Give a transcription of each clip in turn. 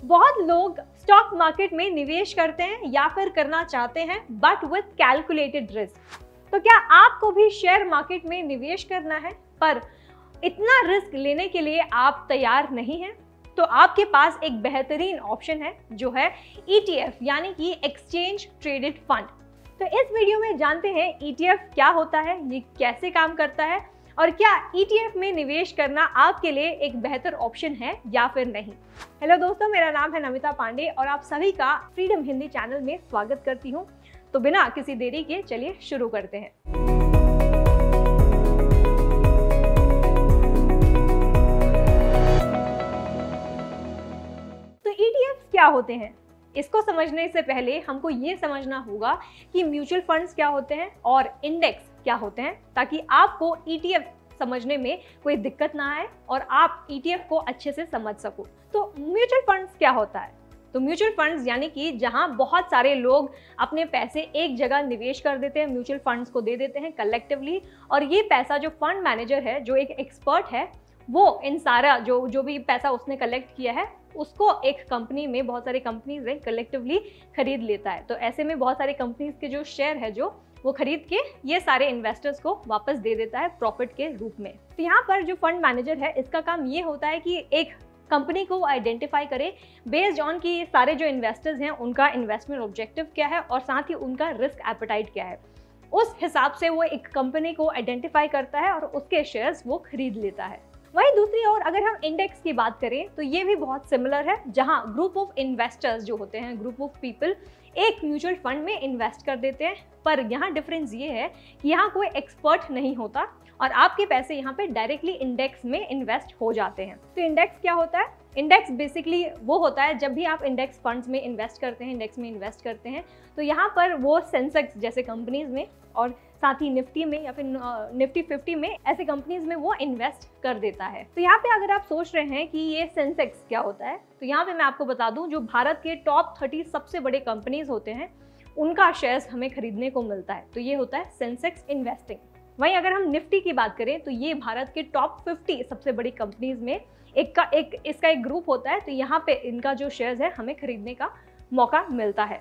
बहुत लोग stock market में निवेश करते हैं या फिर करना चाहते हैं बट विथ कैलकुलेटेड रिस्क तो क्या आपको भी शेयर मार्केट में निवेश करना है? पर इतना रिस्क लेने के लिए आप तैयार नहीं हैं तो आपके पास एक बेहतरीन ऑप्शन है, जो है ETF यानी कि एक्सचेंज ट्रेडेड फंड तो इस वीडियो में जानते हैं ETF क्या होता है, ये कैसे काम करता है और क्या ETF में निवेश करना आपके लिए एक बेहतर ऑप्शन है या फिर नहीं? हेलो दोस्तों, मेरा नाम है नमिता पांडे और आप सभी का फ्रीडम हिंदी चैनल में स्वागत करती हूँ। तो बिना किसी देरी के चलिए शुरू करते हैं। तो ETF क्या होते हैं? इसको समझने से पहले हमको ये समझना होगा कि म्यूचुअल फंड्स क्या होते हैं और इंडेक्स क्या होते हैं, ताकि आपको ETF समझने में कोई दिक्कत ना आए और आप ETF को अच्छे से समझ सको। तो म्यूचुअल फंड्स क्या होता है? तो म्यूचुअल फंड्स यानी कि जहाँ बहुत सारे लोग अपने पैसे एक जगह निवेश कर देते हैं, म्यूचुअल फंड्स को दे देते हैं कलेक्टिवली और ये पैसा जो फंड मैनेजर है, जो एक एक्सपर्ट है, वो इन सारा जो जो भी पैसा उसने कलेक्ट किया है, उसको एक कंपनी में बहुत सारी कंपनीज़ है कलेक्टिवली खरीद लेता है। तो ऐसे में बहुत सारी कंपनीज़ के जो शेयर है जो वो खरीद के ये सारे इन्वेस्टर्स को वापस दे देता है प्रॉफिट के रूप में। तो यहाँ पर जो फंड मैनेजर है, इसका काम ये होता है कि एक कंपनी को आइडेंटिफाई करे बेस्ड ऑन कि सारे जो इन्वेस्टर्स हैं, उनका इन्वेस्टमेंट ऑब्जेक्टिव क्या है और साथ ही उनका रिस्क एपेटाइट क्या है। उस हिसाब से वो एक कंपनी को आइडेंटिफाई करता है और उसके शेयर्स वो खरीद लेता है। वहीं दूसरी ओर अगर हम इंडेक्स की बात करें तो ये भी बहुत सिमिलर है, जहाँ ग्रुप ऑफ़ इन्वेस्टर्स जो होते हैं ग्रुप ऑफ़ पीपल एक म्यूचुअल फंड में इन्वेस्ट कर देते हैं। पर यहाँ डिफरेंस ये है कि यहाँ कोई एक्सपर्ट नहीं होता और आपके पैसे यहाँ पे डायरेक्टली इंडेक्स में इन्वेस्ट हो जाते हैं। तो इंडेक्स क्या होता है? इंडेक्स बेसिकली वो होता है, जब भी आप इंडेक्स फंड्स में इन्वेस्ट करते हैं इंडेक्स में इन्वेस्ट करते हैं तो यहाँ पर वो सेंसेक्स जैसे कंपनीज़ में और साथ ही निफ्टी में या फिर निफ्टी फिफ्टी में ऐसे कंपनीज़ में वो इन्वेस्ट कर देता है। तो यहाँ पे अगर आप सोच रहे हैं कि ये सेंसेक्स क्या होता है तो यहाँ पे मैं आपको बता दूँ, जो भारत के टॉप थर्टी सबसे बड़े कंपनीज़ होते हैं, उनका शेयर्स हमें खरीदने को मिलता है। तो ये होता है सेंसेक्स इन्वेस्टिंग वहीं अगर हम निफ्टी की बात करें तो ये भारत के टॉप 50 सबसे बड़ी कंपनीज़ में एक का, एक, इसका एक ग्रुप होता है तो यहाँ पे इनका जो शेयर्स है, हमें खरीदने का मौका मिलता है।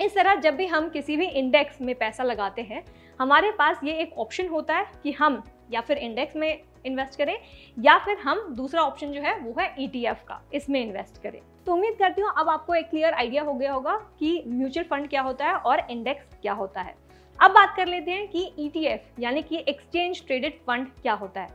इस तरह जब भी हम किसी भी इंडेक्स में पैसा लगाते हैं हमारे पास ये एक ऑप्शन होता है कि हम या फिर इंडेक्स में इन्वेस्ट करें, या फिर हम दूसरा ऑप्शन जो है, वो है ई e का, इसमें इन्वेस्ट करें। तो उम्मीद करती हूँ, अब आपको एक क्लियर आइडिया हो गया होगा कि म्यूचुअल फंड क्या होता है और इंडेक्स क्या होता है। अब बात कर लेते हैं कि ई e यानी कि एक्सचेंज ट्रेडेड फंड क्या होता है।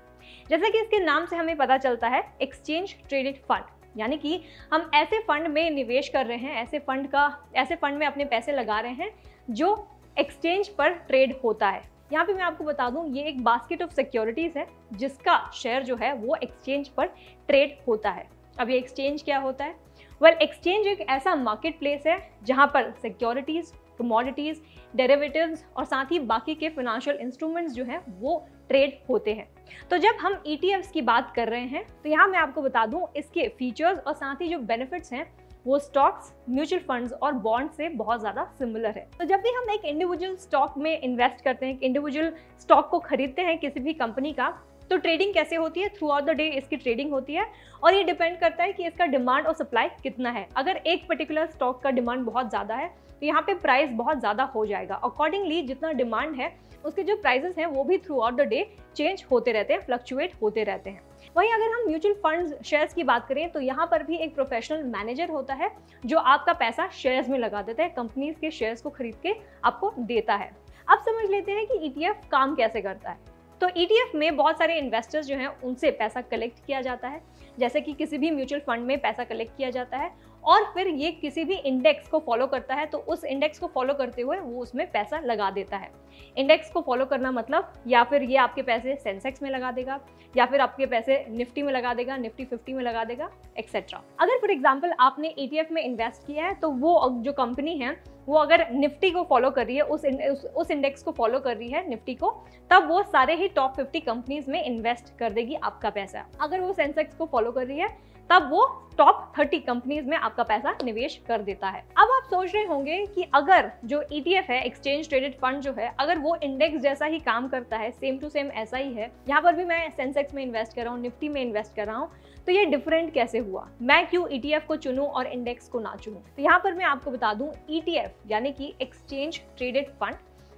जैसे कि इसके नाम से हमें पता चलता है एक्सचेंज ट्रेडेड फंड यानी कि हम ऐसे फंड में निवेश कर रहे हैं, ऐसे फंड का, ऐसे फंड में अपने पैसे लगा रहे हैं, जो एक्सचेंज पर ट्रेड होता है। यहाँ पे मैं आपको बता दूँ ये एक बास्केट ऑफ़ सिक्योरिटीज है जिसका शेयर जो है वो एक्सचेंज पर ट्रेड होता है। अब ये एक्सचेंज क्या होता है? वेल well, एक्सचेंज एक ऐसा मार्केट प्लेस है जहाँ पर सिक्योरिटीज कमोडिटीज डेरिवेटिव्स और साथ ही बाकी के फाइनेंशियल इंस्ट्रूमेंट्स जो हैं वो ट्रेड होते हैं। तो जब हम ई e की बात कर रहे हैं तो यहाँ मैं आपको बता दूँ इसके फीचर्स और साथ ही जो बेनिफिट्स हैं वो स्टॉक्स म्यूचुअल फंड्स और बॉन्ड से बहुत ज़्यादा सिमिलर है। तो जब भी हम एक इंडिविजुअल स्टॉक में इन्वेस्ट करते हैं इंडिविजुअल स्टॉक को खरीदते हैं किसी भी कंपनी का तो ट्रेडिंग कैसे होती है? थ्रू आउट द डे इसकी ट्रेडिंग होती है और ये डिपेंड करता है कि इसका डिमांड और सप्लाई कितना है। अगर एक पर्टिकुलर स्टॉक का डिमांड बहुत ज़्यादा है तो यहाँ पे प्राइस बहुत ज़्यादा हो जाएगा। अकॉर्डिंगली जितना डिमांड है उसके जो प्राइजेस हैं वो भी throughout the day change होते रहते हैं फ्लक्चुएट होते रहते हैं। वहीं अगर हम म्यूचुअल फंड शेयर्स की बात करें तो यहाँ पर भी एक प्रोफेशनल मैनेजर होता है, जो आपका पैसा शेयर्स में लगा देता है कंपनीज़ के शेयर्स को खरीद के आपको देता है। अब समझ लेते हैं कि ईटीएफ e काम कैसे करता है। तो ईटीएफ e में बहुत सारे इन्वेस्टर्स जो हैं, उनसे पैसा कलेक्ट किया जाता है। जैसे कि किसी भी म्यूचुअल फंड में पैसा कलेक्ट किया जाता है और फिर ये किसी भी इंडेक्स को फॉलो करता है तो उस इंडेक्स को फॉलो करते हुए वो उसमें पैसा लगा देता है। इंडेक्स को फॉलो करना मतलब या फिर ये आपके पैसे सेंसेक्स में लगा देगा या फिर आपके पैसे निफ्टी में लगा देगा निफ्टी फिफ्टी में लगा देगा एक्सेट्रा अगर फॉर एग्ज़ाम्पल आपने ई में इन्वेस्ट किया है तो वो जो कंपनी है वो अगर निफ्टी को फॉलो कर रही है उस उस, उस इंडेक्स को फॉलो कर रही है निफ्टी को तब वो सारे ही टॉप 50 कंपनीज़ में इन्वेस्ट कर देगी आपका पैसा। अगर वो सेंसेक्स को फॉलो कर रही है तब वो टॉप थर्टी कंपनीज़ में आपका पैसा निवेश कर देता है। अब आप सोच रहे होंगे कि अगर जो ई e है एक्सचेंज ट्रेडेड फंड जो है, अगर वो इंडेक्स जैसा ही काम करता है सेम टू सेम ऐसा ही है, यहाँ पर भी मैं सेंसेक्स में इन्वेस्ट कर रहा हूँ निफ्टी में इन्वेस्ट कर रहा हूँ तो ये डिफरेंट कैसे हुआ? मैं क्यों ई e को चुनूं और इंडेक्स को ना चुनूं? तो यहाँ पर मैं आपको बता दूँ ई e यानी कि एक्सचेंज ट्रेडेड फंड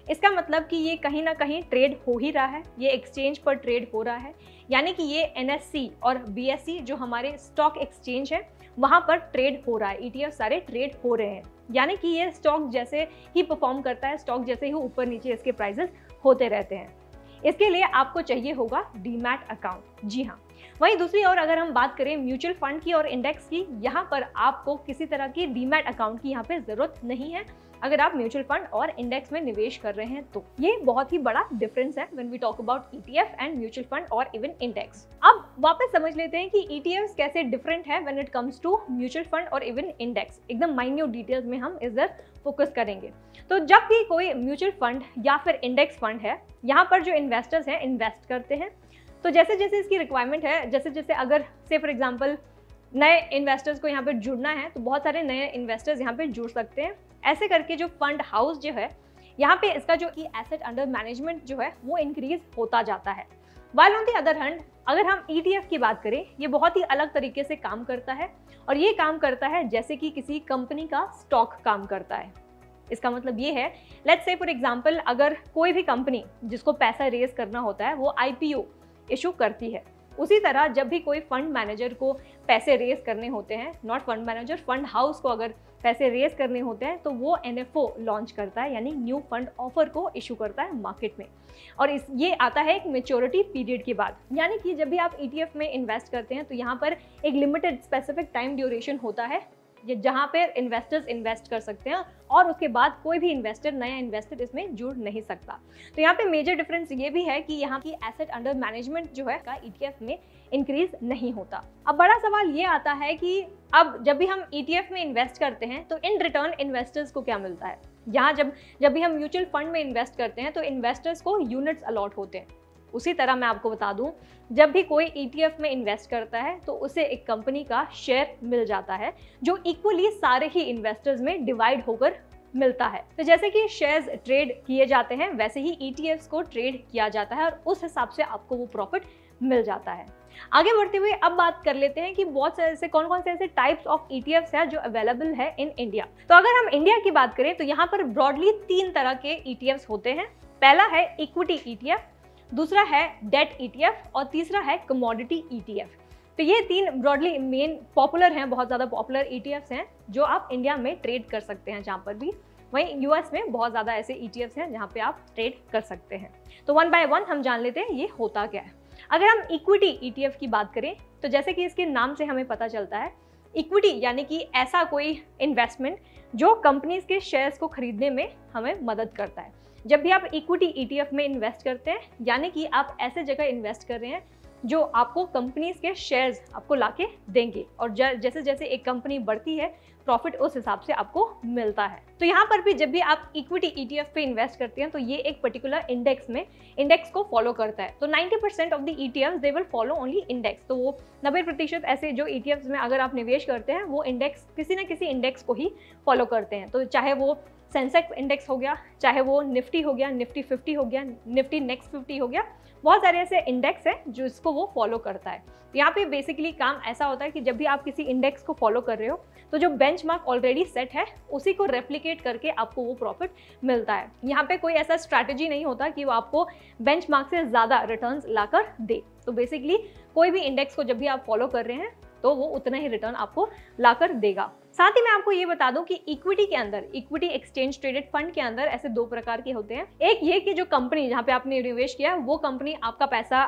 इसका मतलब कि ये कहीं ना कहीं ट्रेड हो ही रहा है, ये एक्सचेंज पर ट्रेड हो रहा है। यानी कि ये एन और बीएससी जो हमारे स्टॉक एक्सचेंज है, वहाँ पर ट्रेड हो रहा है ईटीएफ सारे ट्रेड हो रहे हैं। यानी कि ये स्टॉक जैसे ही परफॉर्म करता है स्टॉक जैसे ही ऊपर नीचे इसके प्राइजेस होते रहते हैं। इसके लिए आपको चाहिए होगा डीमैट अकाउंट जी हाँ। वहीं दूसरी ओर अगर हम बात करें म्यूचुअल फंड की और इंडेक्स की, यहाँ पर आपको किसी तरह की डीमैट अकाउंट की यहाँ पे ज़रूरत नहीं है। अगर आप म्यूचुअल फंड और इंडेक्स में निवेश कर रहे हैं तो। ये बहुत ही बड़ा डिफरेंस है when we talk about ETF and mutual fund और इवन इंडेक्स अब वापस समझ लेते हैं कि ईटीएफ e कैसे डिफरेंट है when it comes to mutual fund और इवन इंडेक्स एकदम माइन्यूट डिटेल्स में हम इधर फोकस करेंगे। तो जब भी कोई म्यूचुअल फंड या फिर इंडेक्स फंड है, यहाँ पर जो इन्वेस्टर्स हैं इन्वेस्ट करते हैं तो जैसे जैसे इसकी रिक्वायरमेंट है जैसे जैसे अगर से फॉर एग्ज़ाम्पल नए इन्वेस्टर्स को यहाँ पर जुड़ना है तो बहुत सारे नए इन्वेस्टर्स यहाँ पर जुड़ सकते हैं। ऐसे करके जो फंड हाउस जो है, यहाँ पे इसका जो की एसेट अंडर मैनेजमेंट जो है, वो इंक्रीज होता जाता है। While on the other hand अगर हम ई e की बात करें, ये बहुत ही अलग तरीके से काम करता है और ये काम करता है जैसे कि किसी कंपनी का स्टॉक काम करता है। इसका मतलब ये है लेट्स से फॉर एग्जांपल अगर कोई भी कंपनी जिसको पैसा रेज करना होता है, वो आईपीओ इशू करती है। उसी तरह जब भी कोई फंड मैनेजर को पैसे रेज करने होते हैं not fund manager fund house को अगर पैसे रेज करने होते हैं तो वो एनएफओ लॉन्च करता है, यानी न्यू फंड ऑफ़र को इशू करता है मार्केट में। और इस, ये आता है एक मेच्योरिटी पीरियड के बाद। यानी कि जब भी आप ई e में इन्वेस्ट करते हैं तो यहाँ पर एक लिमिटेड स्पेसिफिक टाइम ड्यूरेशन होता है। जहाँ पे इन्वेस्टर्स इन्वेस्ट कर सकते हैं और उसके बाद कोई भी इन्वेस्टर नया इन्वेस्टर इसमें जुड़ नहीं सकता। तो यहाँ पे मेजर डिफरेंस ये भी है कि यहाँ की एसेट अंडर मैनेजमेंट जो है, का ई e में इंक्रीज नहीं होता। अब बड़ा सवाल ये आता है कि अब जब भी हम ई e में इन्वेस्ट करते हैं तो इन रिटर्न इन्वेस्टर्स को क्या मिलता है? यहाँ जब जब भी हम म्यूचुअल फंड में इन्वेस्ट करते हैं तो इन्वेस्टर्स को यूनिट्स अलॉट होते हैं। उसी तरह मैं आपको बता दूँ, जब भी कोई ईटीएफ में इन्वेस्ट करता है तो उसे एक कंपनी का शेयर मिल जाता है, जो इक्वली सारे ही इन्वेस्टर्स में डिवाइड होकर मिलता है। तो जैसे कि शेयर्स ट्रेड किए जाते हैं, वैसे ही ईटीएफ को ट्रेड किया जाता है, और उस हिसाब से आपको वो प्रॉफिट मिल जाता है। आगे बढ़ते हुए अब बात कर लेते हैं कि बहुत से ऐसे कौन कौन से ऐसे टाइप्स ऑफ़ ई है जो अवेलेबल है इन इंडिया तो अगर हम इंडिया की बात करें तो यहाँ पर ब्रॉडली तीन तरह के ई होते हैं। पहला है इक्विटी ई दूसरा है डेट ईटीएफ और तीसरा है कमोडिटी ईटीएफ तो ये तीन ब्रॉडली मेन पॉपुलर हैं, बहुत ज़्यादा पॉपुलर ईटीएफ्स हैं, जो आप इंडिया में ट्रेड कर सकते हैं जहाँ पर भी। वहीं यूएस में बहुत ज़्यादा ऐसे ईटीएफ्स हैं जहाँ पे आप ट्रेड कर सकते हैं। तो वन बाय वन हम जान लेते हैं ये होता क्या है। अगर हम इक्विटी ईटीएफ की बात करें तो जैसे कि इसके नाम से हमें पता चलता है इक्विटी यानी कि ऐसा कोई इन्वेस्टमेंट जो कंपनीज़ के शेयर्स को खरीदने में हमें मदद करता है। जब भी आप इक्विटी ईटीएफ में इन्वेस्ट करते हैं, यानी कि आप ऐसे जगह इन्वेस्ट कर रहे हैं जो आपको कंपनीज़ के शेयर्स आपको लाके देंगे और जैसे जैसे एक कंपनी बढ़ती है प्रॉफिट उस हिसाब से आपको मिलता है। तो यहाँ पर भी जब भी आप इक्विटी ईटीएफ पे इन्वेस्ट करते हैं तो ये एक पर्टिकुलर इंडेक्स में इंडेक्स को फॉलो करता है। तो 90% percent of the ETF they will follow only index तो वो नब्बे प्रतिशत ऐसे जो ईटीएफ में अगर आप निवेश करते हैं, वो इंडेक्स किसी न किसी इंडेक्स को ही फॉलो करते हैं। तो चाहे वो सेंसेक्स इंडेक्स हो गया, चाहे वो निफ्टी हो गया, निफ्टी फिफ्टी हो गया, निफ्टी नेक्स्ट फिफ्टी हो गया, बहुत सारे ऐसे इंडेक्स हैं जो इसको वो फॉलो करता है। यहाँ पे बेसिकली काम ऐसा होता है कि जब भी आप किसी इंडेक्स को फॉलो कर रहे हो तो जो बेंच मार्क ऑलरेडी सेट है, उसी को रेप्लीकेट करके आपको वो प्रॉफिट मिलता है। यहाँ पे कोई ऐसा स्ट्रैटेजी नहीं होता कि वो आपको बेंच मार्क से ज़्यादा रिटर्न लाकर दे। तो बेसिकली कोई भी इंडेक्स को जब भी आप फॉलो कर रहे हैं तो वो उतना ही रिटर्न आपको लाकर देगा। साथ ही मैं आपको ये बता दूँ कि इक्विटी के अंदर इक्विटी एक्सचेंज ट्रेडेड फंड के अंदर ऐसे दो प्रकार के होते हैं। एक ये कि जो कंपनी जहाँ पे आपने निवेश किया है वो कंपनी आपका पैसा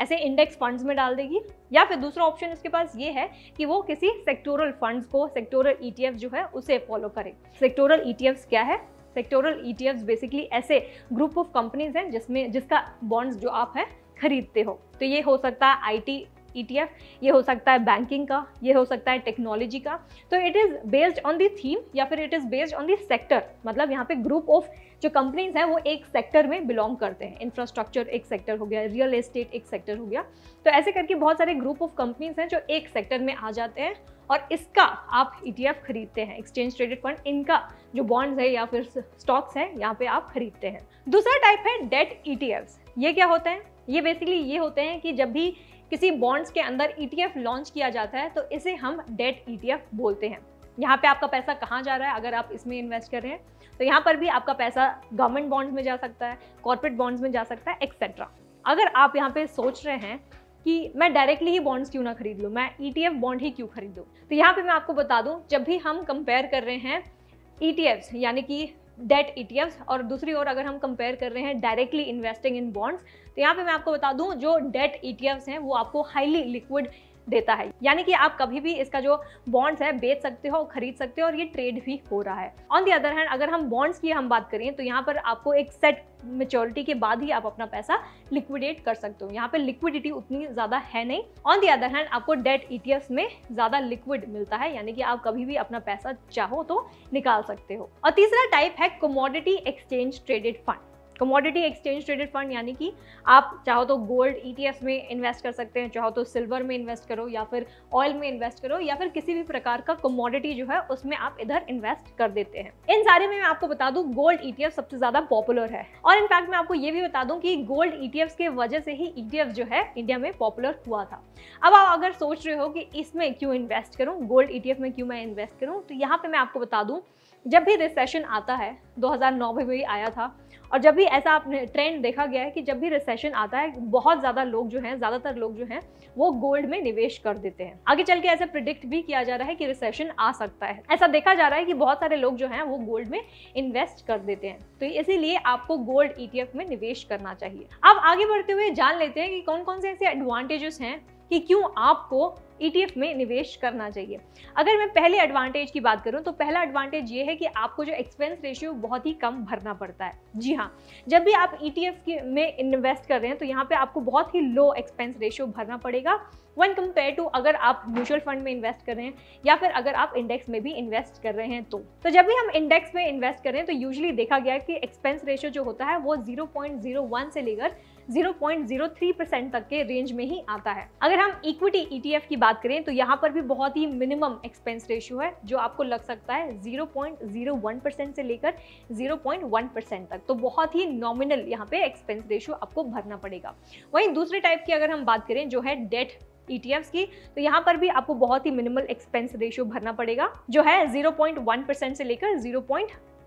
ऐसे इंडेक्स फंड्स में डाल देगी। या फिर दूसरा ऑप्शन उसके पास ये है कि वो किसी सेक्टोरल फंड्स को सेक्टोरल ईटीएफ जो है, उसे फॉलो करे। सेक्टोरल ईटीएफ क्या है? सेक्टोरल ईटीएफ बेसिकली ऐसे ग्रुप ऑफ़ कंपनीज़ हैं जिसमें, जिसका बॉन्ड्स जो आप है, खरीदते हो। तो ये हो सकता है आईटी ईटीएफ e ये हो सकता है बैंकिंग का, ये हो सकता है टेक्नोलॉजी का। तो it is based on the theme या फिर it is based on the sector मतलब यहाँ पे ग्रुप ऑफ़ जो कंपनीज़ हैं, वो एक सेक्टर में बिलोंग करते हैं। इंफ्रास्ट्रक्चर एक सेक्टर हो गया रियल एस्टेट एक सेक्टर हो गया। तो ऐसे करके बहुत सारे ग्रुप ऑफ़ कंपनीज़ हैं जो एक सेक्टर में आ जाते हैं और इसका आप ईटीएफ e खरीदते हैं एक्सचेंज ट्रेडेड फंड इनका जो बॉन्ड्स है या फिर स्टॉक्स है, यहाँ पे आप खरीदते हैं। दूसरा टाइप है डेट ईटीएफ e ये क्या होते हैं? ये बेसिकली ये होते हैं कि जब भी किसी बॉन्ड्स के अंदर ईटीएफ e लॉन्च किया जाता है तो इसे हम डेट ईटीएफ बोलते हैं। यहाँ पे आपका पैसा कहाँ जा रहा है, अगर आप इसमें इन्वेस्ट कर रहे हैं तो यहाँ पर भी आपका पैसा गवर्नमेंट बॉन्ड्स में जा सकता है कॉर्पोरेट बॉन्ड्स में जा सकता है एक्सेट्रा अगर आप यहाँ पे सोच रहे हैं कि मैं डायरेक्टली ही बॉन्ड्स क्यों ना खरीद लूँ, मैं ई e बॉन्ड ही क्यों खरीदूँ तो यहाँ पे मैं आपको बता दूँ, जब भी हम कंपेयर कर रहे हैं ई e यानी कि डेट ई और दूसरी ओर अगर हम कंपेयर कर रहे हैं डायरेक्टली इन्वेस्टिंग इन बॉन्ड्स तो यहाँ पे मैं आपको बता दूँ, जो डेट ई हैं, वो आपको हाईली लिक्विड देता है। यानी कि आप कभी भी इसका जो बॉन्ड्स है, बेच सकते हो, खरीद सकते हो और ये ट्रेड भी हो रहा है। ऑन दी अदर हैंड अगर हम बॉन्ड्स की हम बात करें तो यहाँ पर आपको एक सेट मेच्योरिटी के बाद ही आप अपना पैसा लिक्विडेट कर सकते हो। यहाँ पे लिक्विडिटी उतनी ज़्यादा है नहीं। ऑन दी अदर हैंड आपको डेट ईटीएफ में ज़्यादा लिक्विड मिलता है, यानी कि आप कभी भी अपना पैसा चाहो तो निकाल सकते हो। और तीसरा टाइप है commodity exchange traded fund commodity exchange traded fund यानी कि आप चाहो तो गोल्ड ई में इन्वेस्ट कर सकते हैं, चाहो तो सिल्वर में इन्वेस्ट करो, या फिर ऑयल में इन्वेस्ट करो, या फिर किसी भी प्रकार का कमोडिटी जो है, उसमें आप इधर इन्वेस्ट कर देते हैं। इन सारे में मैं आपको बता दूँ गोल्ड ई सबसे ज़्यादा पॉपुलर है। और इनफैक्ट मैं आपको ये भी बता दूँ कि गोल्ड ईटीएफ के वजह से ही ईटीएफ जो है इंडिया में पॉपुलर हुआ था। अब आप अगर सोच रहे हो कि इसमें क्यों इन्वेस्ट करूँ गोल्ड ईटीएफ में क्यों मैं इन्वेस्ट करूँ तो यहाँ पे मैं आपको बता दूँ, जब भी रिसेशन आता है 2009 में भी आया था और जब भी ऐसा आपने ट्रेंड देखा गया है कि जब भी रिसेशन आता है, बहुत ज़्यादा लोग जो हैं, ज़्यादातर लोग जो हैं, वो गोल्ड में निवेश कर देते हैं। आगे चल के ऐसे प्रिडिक्ट भी किया जा रहा है कि रिसेशन आ सकता है। ऐसा देखा जा रहा है कि बहुत सारे लोग जो हैं, वो गोल्ड में इन्वेस्ट कर देते हैं। तो इसीलिए आपको गोल्ड ईटीएफ में निवेश करना चाहिए। अब आगे बढ़ते हुए जान लेते हैं कि कौन कौन से ऐसे एडवांटेजेस हैं कि क्यों आपको ETF में निवेश करना चाहिए। अगर मैं पहले एडवांटेज की बात करूँ तो पहला एडवांटेज ये है कि आपको जो एक्सपेंस रेशियो बहुत ही कम भरना पड़ता है। जी हाँ जब भी आप ETF में इन्वेस्ट कर रहे हैं तो यहाँ पे आपको बहुत ही लो एक्सपेंस रेशियो भरना पड़ेगा। वन कंपेयर टू अगर आप म्यूचुअल फंड में इन्वेस्ट कर रहे हैं, या फिर अगर आप इंडेक्स में भी इन्वेस्ट कर रहे हैं तो। तो जब भी हम इंडेक्स में इन्वेस्ट कर रहे हैं तो यूजली देखा गया कि एक्सपेंस रेशियो जो होता है, वो 0.01 से लेकर 0.03 परसेंट तक के रेंज में ही आता है। अगर हम इक्विटी ईटीएफ की बात करें तो यहाँ पर भी बहुत ही मिनिमम एक्सपेंस रेशियो है, जो आपको लग सकता है 0.01 परसेंट से लेकर 0.1 परसेंट तक। तो बहुत ही नॉमिनल यहाँ पे एक्सपेंस रेशियो आपको भरना पड़ेगा। वहीं दूसरे टाइप की अगर हम बात करें, जो है डेट ETFs की तो यहाँ पर भी आपको बहुत ही मिनिमल एक्सपेंस रेशियो भरना पड़ेगा, जो है 0.1 परसेंट से लेकर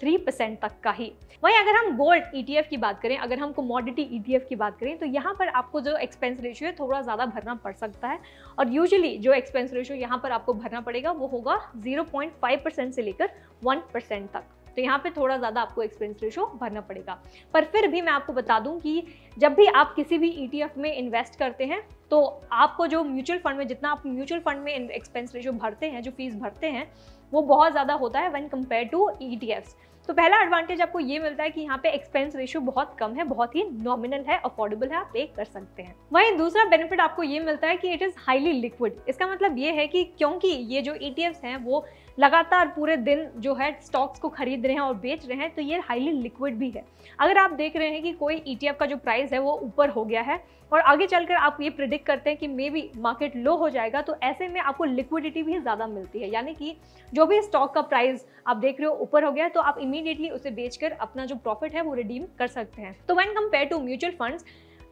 थ्री परसेंट तक का ही। वहीं अगर हम गोल्ड ईटीएफ e की बात करें, अगर हम कमोडिटी ईटीएफ e की बात करें तो यहाँ पर आपको जो एक्सपेंस रेशियो है, थोड़ा ज़्यादा भरना पड़ सकता है। और यूजुअली जो एक्सपेंस रेशियो यहाँ पर आपको भरना पड़ेगा, वो होगा 0.5 परसेंट से लेकर 1 परसेंट तक। तो यहाँ पे थोड़ा ज़्यादा आपको एक्सपेंस रेशो भरना पड़ेगा। पर फिर भी मैं आपको बता दूँ कि जब भी आप किसी भी ई e में इन्वेस्ट करते हैं तो आपको जो म्यूचुअल फंड में, जितना आप म्यूचुअल फंड में एक्सपेंस रेशो भरते हैं, जो फ़ीस भरते हैं, वो बहुत ज़्यादा होता है वन कंपेयर टू ई तो पहला एडवांटेज आपको ये मिलता है कि यहाँ पे एक्सपेंस रेशियो बहुत कम है, बहुत ही नॉमिनल है अफोर्डेबल है, आप पे कर सकते हैं। वहीं दूसरा बेनिफिट आपको ये मिलता है कि इट इज़ हाईली लिक्विड इसका मतलब ये है कि क्योंकि ये जो ई e हैं, वो लगातार पूरे दिन जो है स्टॉक्स को खरीद रहे हैं और बेच रहे हैं तो ये हाईली लिक्विड भी है। अगर आप देख रहे हैं कि कोई ई e का जो प्राइस है वो ऊपर हो गया है और आगे चलकर आप ये प्रिडिक्ट करते हैं कि मे बी मार्केट लो हो जाएगा तो ऐसे में आपको लिक्विडिटी भी ज़्यादा मिलती है। यानी कि जो भी स्टॉक का प्राइस आप देख रहे हो ऊपर हो गया तो आप इमीडिएटली उसे बेचकर अपना जो प्रॉफिट है वो रिडीम कर सकते हैं। तो when compare to mutual funds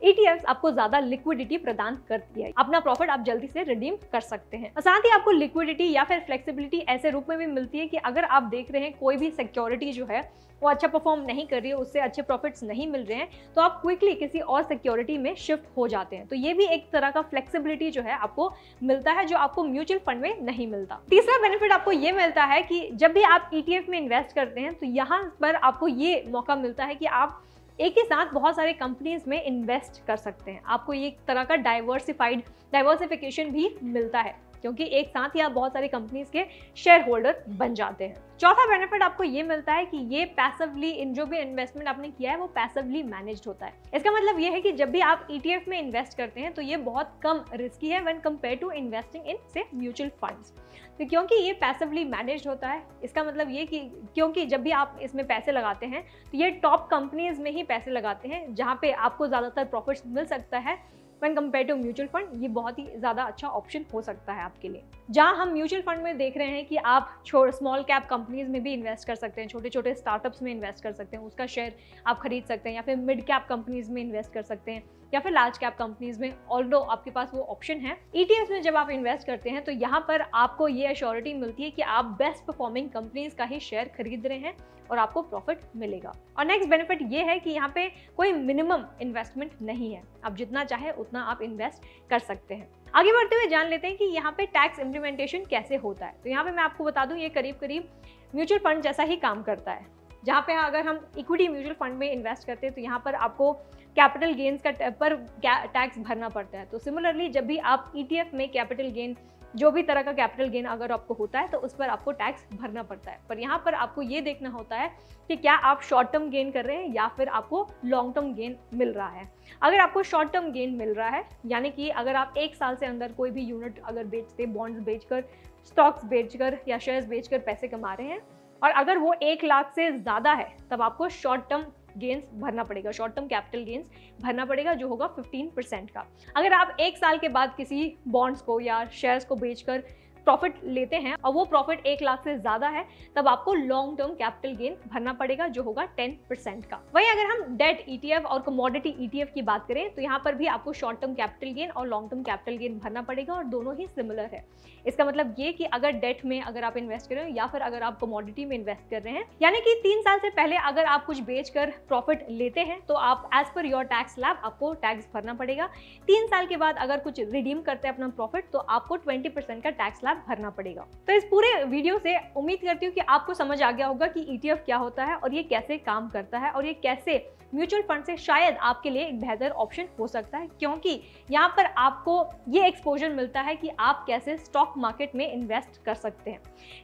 ETFs आपको ज़्यादा लिक्विडिटी प्रदान करती है। अपना प्रॉफिट आप जल्दी से रिडीम कर सकते हैं। साथ ही आपको लिक्विडिटी या फिर फ्लेक्सिबिलिटी ऐसे रूप में भी मिलती है कि अगर आप देख रहे हैं कोई भी सिक्योरिटी जो है, वो अच्छा परफॉर्म नहीं कर रही है, उससे अच्छे प्रॉफिट्स नहीं मिल रहे हैं तो आप क्विकली किसी और सिक्योरिटी में शिफ्ट हो जाते हैं। तो ये भी एक तरह का फ्लेक्सिबिलिटी जो है आपको मिलता है, जो आपको म्यूचुअल फंड में नहीं मिलता। तीसरा बेनिफिट आपको ये मिलता है कि जब भी आप ई e में इन्वेस्ट करते हैं तो यहाँ पर आपको ये मौका मिलता है कि आप एक ही साथ बहुत सारे कंपनीज़ में इन्वेस्ट कर सकते हैं। आपको एक तरह का डाइवर्सिफाइड डाइवर्सिफिकेशन भी मिलता है। क्योंकि एक साथ ही आप बहुत सारी कंपनीज़ के शेयर होल्डर बन जाते हैं। चौथा बेनिफिट आपको ये मिलता है कि ये पैसिवली इन जो भी इन्वेस्टमेंट आपने किया है, वो पैसिवली मैनेज होता है। इसका मतलब ये है कि जब भी आप ईटीएफ e में इन्वेस्ट करते हैं तो ये बहुत कम रिस्की है when compare to investing in से म्यूचुअल फंड्स तो क्योंकि ये पैसिवली मैनेज होता है, इसका मतलब ये कि क्योंकि जब भी आप इसमें पैसे लगाते हैं तो ये टॉप कंपनीज़ में ही पैसे लगाते हैं, जहाँ पे आपको ज़्यादातर प्रॉफिट्स मिल सकता है। When compare to mutual fund ये बहुत ही ज़्यादा अच्छा ऑप्शन हो सकता है आपके लिए। जहाँ हम म्यूचुअल फंड में देख रहे हैं कि आप स्मॉल कैप कंपनीज़ में भी इन्वेस्ट कर सकते हैं छोटे छोटे स्टार्टअप्स में इन्वेस्ट कर सकते हैं, उसका शेयर आप खरीद सकते हैं या फिर मिड कैप कंपनीज़ में इन्वेस्ट कर सकते हैं। या फिर लार्ज कैप कंपनीज़ में ऑल्डो आपके पास वो ऑप्शन है ई e में जब आप इन्वेस्ट करते हैं तो यहाँ पर आपको ये अश्योरिटी मिलती है कि आप बेस्ट परफॉर्मिंग कंपनीज़ का ही शेयर खरीद रहे हैं और आपको प्रॉफिट मिलेगा। और नेक्स्ट बेनिफिट ये है कि यहाँ पे कोई मिनिमम इन्वेस्टमेंट नहीं है। आप जितना चाहे, उतना आप इन्वेस्ट कर सकते हैं। आगे बढ़ते हुए जान लेते हैं कि यहाँ पे टैक्स इम्प्लीमेंटेशन कैसे होता है। तो यहाँ पे मैं आपको बता दूँ, ये करीब करीब म्यूचुअल फंड जैसा ही काम करता है। जहाँ पे अगर हम इक्विटी म्यूचुअल फंड में इन्वेस्ट करते हैं तो यहाँ पर आपको कैपिटल गेन्स का पर टैक्स भरना पड़ता है। तो सिमिलरली जब भी आप ई e में कैपिटल गेन, जो भी तरह का कैपिटल गेन अगर आपको होता है तो उस पर आपको टैक्स भरना पड़ता है। पर यहाँ पर आपको ये देखना होता है कि क्या आप शॉर्ट टर्म गेन कर रहे हैं या फिर आपको लॉन्ग टर्म गेन मिल रहा है। अगर आपको शॉर्ट टर्म गेन मिल रहा है, यानी कि अगर आप एक साल से अंदर कोई भी यूनिट अगर बेचते बॉन्ड्स बेचकर स्टॉक्स बेचकर या शेयर्स बेचकर पैसे कमा रहे हैं, और अगर वो एक लाख से ज़्यादा है, तब आपको शॉर्ट टर्म गेंस भरना पड़ेगा शॉर्ट टर्म कैपिटल गेंस भरना पड़ेगा, जो होगा 15 परसेंट का। अगर आप एक साल के बाद किसी बॉन्ड्स को या शेयर्स को बेचकर प्रॉफिट लेते हैं और वो प्रॉफिट एक लाख से ज़्यादा है, तब आपको लॉन्ग टर्म कैपिटल गेन भरना पड़ेगा, जो होगा टेन परसेंट का। वही अगर हम डेट ईटीएफ और कमोडिटी ईटीएफ की बात करें तो यहाँ पर भी आपको शॉर्ट टर्म कैपिटल गेन और लॉन्ग टर्म कैपिटल गेन भरना पड़ेगा और दोनों ही सिमिलर है। इसका मतलब ये कि अगर डेट में अगर आप इन्वेस्ट कर रहे हो या फिर अगर आप कमोडिटी में इन्वेस्ट कर रहे हैं, यानी कि तीन साल से पहले अगर आप कुछ बेचकर प्रॉफिट लेते हैं तो आप एज पर योर टैक्स लैब आपको टैक्स भरना पड़ेगा। तीन साल के बाद अगर कुछ रिडीम करते हैं अपना प्रॉफिट तो आपको ट्वेंटी का टैक्स लैब भरना पड़ेगा। तो इस पूरे वीडियो से उम्मीद करती हूँ कि आपको समझ आ गया होगा कि ईटीएफ e क्या होता है और ये कैसे काम करता है और ये कैसे म्यूचुअल फंड से शायद आपके लिए एक बेहतर ऑप्शन हो सकता है, क्योंकि यहाँ पर आपको ये एक्सपोजर मिलता है कि आप कैसे स्टॉक मार्केट में इन्वेस्ट कर सकते हैं।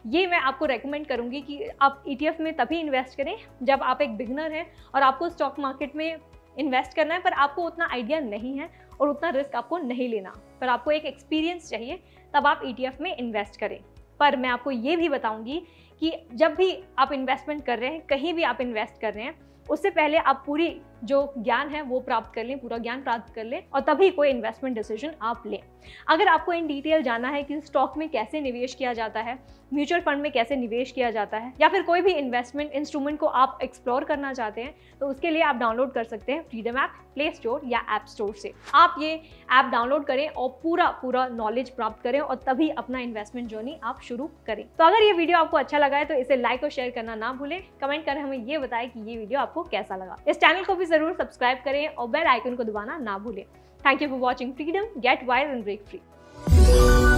ये मैं आपको रेकमेंड करूँगी कि आप ई e में तभी इन्वेस्ट करें जब आप एक बिगनर हैं और आपको स्टॉक मार्केट में इन्वेस्ट करना है, पर आपको उतना आइडिया नहीं है और उतना रिस्क आपको नहीं लेना। पर आपको एक एक्सपीरियंस चाहिए, तब आप ई e में इन्वेस्ट करें। पर मैं आपको ये भी बताऊँगी कि जब भी आप इन्वेस्टमेंट कर रहे हैं, कहीं भी आप इन्वेस्ट कर रहे हैं, उससे पहले आप पूरी जो ज्ञान है वो प्राप्त कर लें, पूरा ज्ञान प्राप्त कर लें और तभी कोई इन्वेस्टमेंट डिसीज़न आप लें। अगर आपको इन डिटेल जानना है कि स्टॉक में कैसे निवेश किया जाता है म्यूचुअल फंड में कैसे निवेश किया जाता है, या फिर कोई भी इन्वेस्टमेंट इंस्ट्रूमेंट को आप एक्सप्लोर करना चाहते हैं तो उसके लिए आप डाउनलोड कर सकते हैं फ्रीडम ऐप प्ले स्टोर या ऐप स्टोर से। आप ये ऐप डाउनलोड करें और पूरा पूरा नॉलेज प्राप्त करें और तभी अपना इन्वेस्टमेंट जर्नी आप शुरू करें। तो अगर ये वीडियो आपको अच्छा लगा है तो इसे लाइक और शेयर करना ना भूलें। कमेंट कर हमें ये बताएँ कि ये वीडियो आपको कैसा लगा। इस चैनल को भी ज़रूर सब्सक्राइब करें और बेल आइकन को दबाना ना भूलें। Thank you for watching Freedom get wire and break free